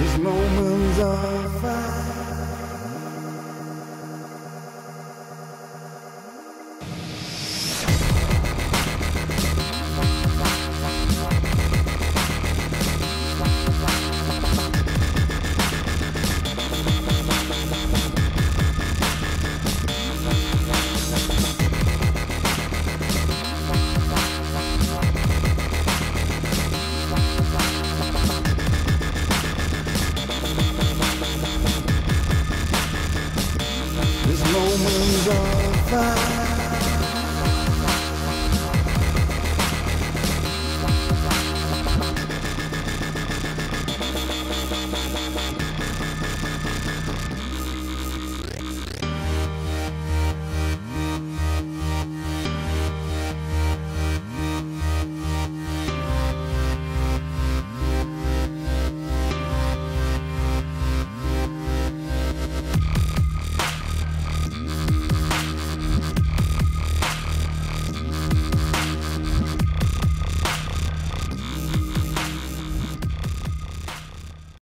These moments are fast. On fire.